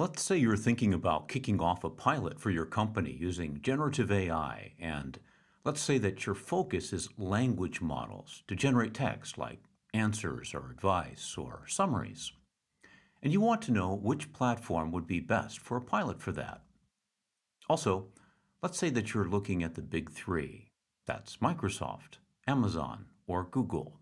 Let's say you're thinking about kicking off a pilot for your company using generative AI, and let's say that your focus is language models to generate text like answers or advice or summaries. And you want to know which platform would be best for a pilot for that. Also, let's say that you're looking at the big three. That's Microsoft, Amazon, or Google.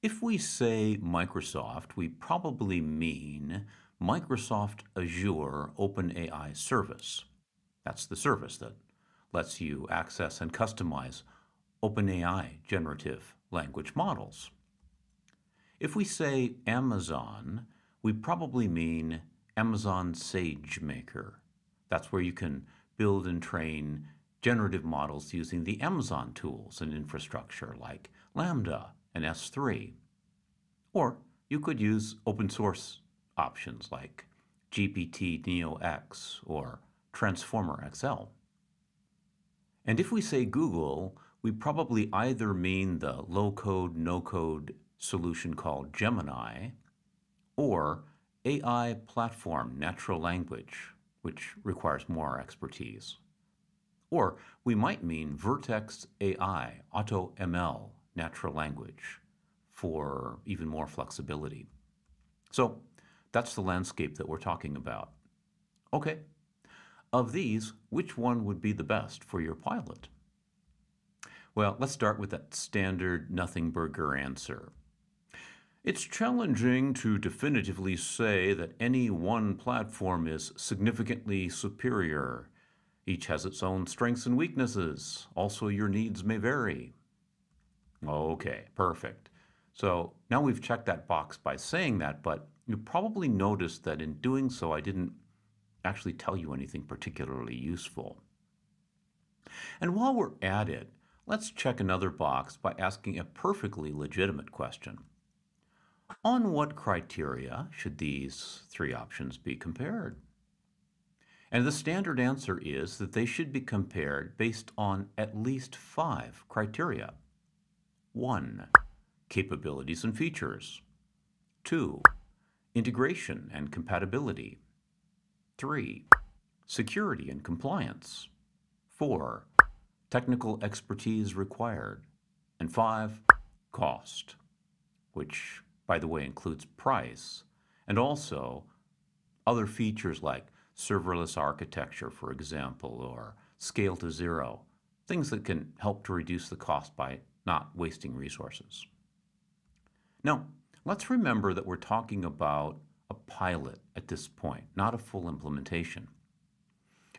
If we say Microsoft, we probably mean Microsoft Azure OpenAI Service. That's the service that lets you access and customize OpenAI generative language models. If we say Amazon, we probably mean Amazon SageMaker. That's where you can build and train generative models using the Amazon tools and infrastructure like Lambda and S3. Or you could use open source options like GPT Neo X or Transformer XL. And if we say Google, we probably either mean the low code, no code solution called Gemini or AI platform natural language, which requires more expertise. Or we might mean Vertex AI, Auto ML, natural language for even more flexibility. So that's the landscape that we're talking about. Okay, of these, which one would be the best for your pilot? Well, let's start with that standard nothing burger answer. It's challenging to definitively say that any one platform is significantly superior. Each has its own strengths and weaknesses. Also, your needs may vary. Okay, perfect. So now we've checked that box by saying that, but you probably noticed that in doing so, I didn't actually tell you anything particularly useful. And while we're at it, let's check another box by asking a perfectly legitimate question. On what criteria should these three options be compared? And the standard answer is that they should be compared based on at least five criteria. One, capabilities and features. Two, integration and compatibility. Three, security and compliance. Four, technical expertise required. And five, cost, which, by the way, includes price and also other features like serverless architecture, for example, or scale to zero, things that can help to reduce the cost by not wasting resources. Now, let's remember that we're talking about a pilot at this point, not a full implementation.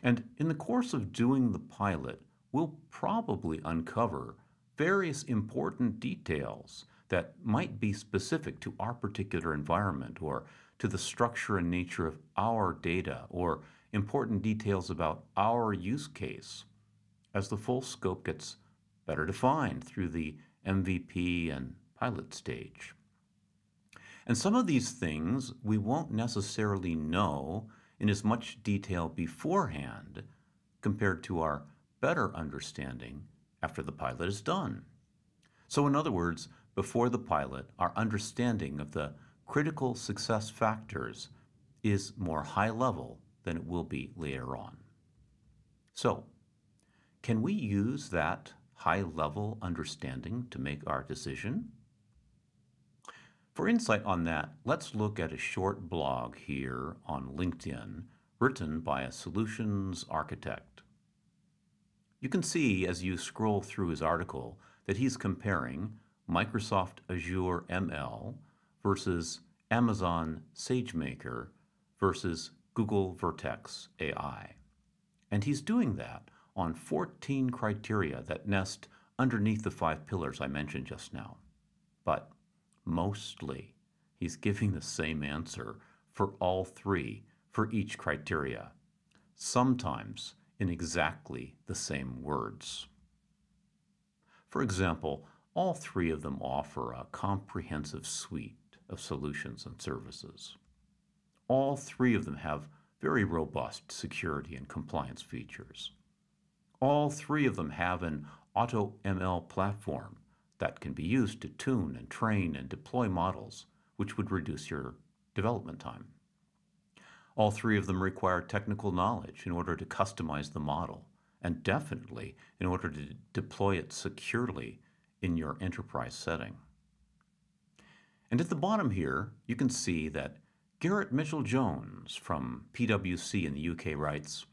And in the course of doing the pilot, we'll probably uncover various important details that might be specific to our particular environment or to the structure and nature of our data or important details about our use case as the full scope gets better defined through the MVP and pilot stage. And some of these things we won't necessarily know in as much detail beforehand compared to our better understanding after the pilot is done. So in other words, before the pilot, our understanding of the critical success factors is more high level than it will be later on. So, can we use that high level understanding to make our decision? For insight on that, let's look at a short blog here on LinkedIn written by a solutions architect. You can see as you scroll through his article that he's comparing Microsoft Azure ML versus Amazon SageMaker versus Google Vertex AI. And he's doing that on 14 criteria that nest underneath the five pillars I mentioned just now. But mostly. He's giving the same answer for all three for each criteria, sometimes in exactly the same words. For example, all three of them offer a comprehensive suite of solutions and services. All three of them have very robust security and compliance features. All three of them have an AutoML platform that can be used to tune and train and deploy models, which would reduce your development time. All three of them require technical knowledge in order to customize the model, and definitely in order to deploy it securely in your enterprise setting. And at the bottom here, you can see that Garrett Mitchell Jones from PwC in the UK writes,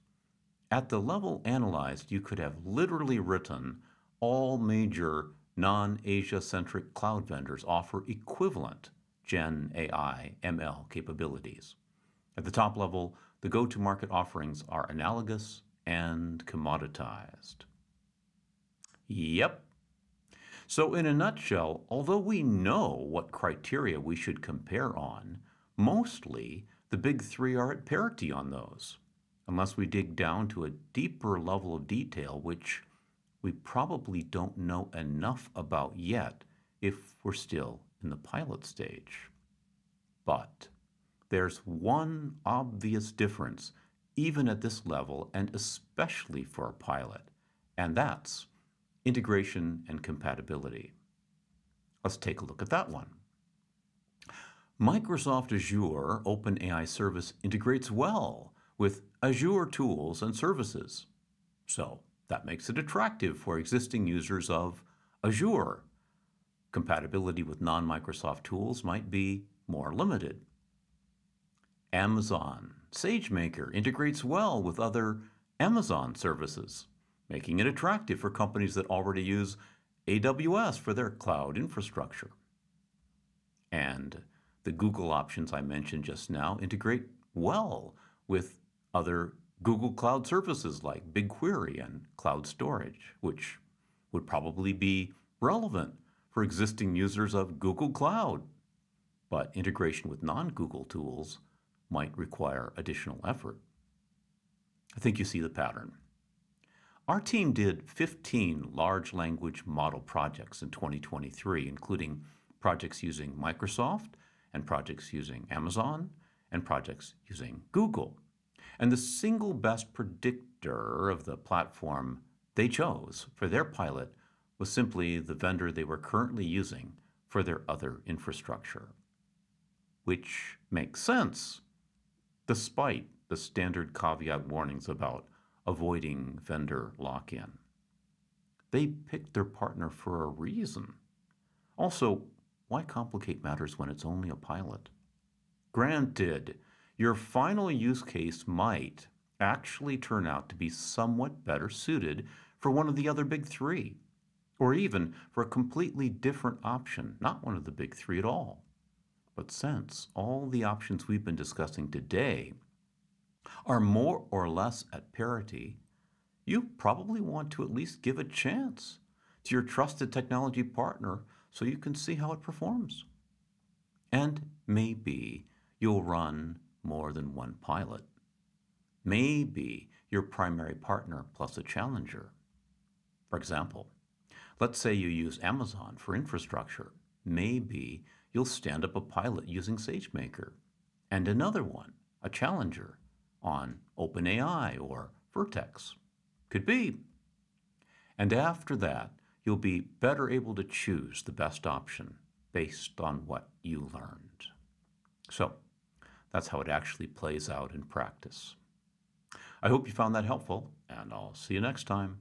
At the level analyzed, you could have literally written all major non-Asia centric cloud vendors offer equivalent Gen AI ML capabilities. At the top level, the go-to-market offerings are analogous and commoditized. Yep. So in a nutshell, although we know what criteria we should compare on, mostly the big three are at parity on those, unless we dig down to a deeper level of detail, which we probably don't know enough about yet if we're still in the pilot stage. But there's one obvious difference, even at this level, and especially for a pilot, and that's integration and compatibility. Let's take a look at that one. Microsoft Azure OpenAI Service integrates well with Azure tools and services. So that makes it attractive for existing users of Azure. Compatibility with non-Microsoft tools might be more limited. Amazon SageMaker integrates well with other Amazon services, making it attractive for companies that already use AWS for their cloud infrastructure. And the Google options I mentioned just now integrate well with other Google Cloud services like BigQuery and Cloud Storage, which would probably be relevant for existing users of Google Cloud. But integration with non-Google tools might require additional effort. I think you see the pattern. Our team did 15 large language model projects in 2023, including projects using Microsoft and projects using Amazon and projects using Google. And the single best predictor of the platform they chose for their pilot was simply the vendor they were currently using for their other infrastructure. Which makes sense, despite the standard caveat warnings about avoiding vendor lock-in. They picked their partner for a reason. Also, why complicate matters when it's only a pilot? Granted, your final use case might actually turn out to be somewhat better suited for one of the other big three, or even for a completely different option, not one of the big three at all. But since all the options we've been discussing today are more or less at parity, you probably want to at least give a chance to your trusted technology partner so you can see how it performs. And maybe you'll run more than one pilot. Maybe your primary partner plus a challenger. For example, let's say you use Amazon for infrastructure. Maybe you'll stand up a pilot using SageMaker and another one, a challenger, on OpenAI or Vertex. Could be. And after that, you'll be better able to choose the best option based on what you learned. So that's how it actually plays out in practice. I hope you found that helpful, and I'll see you next time.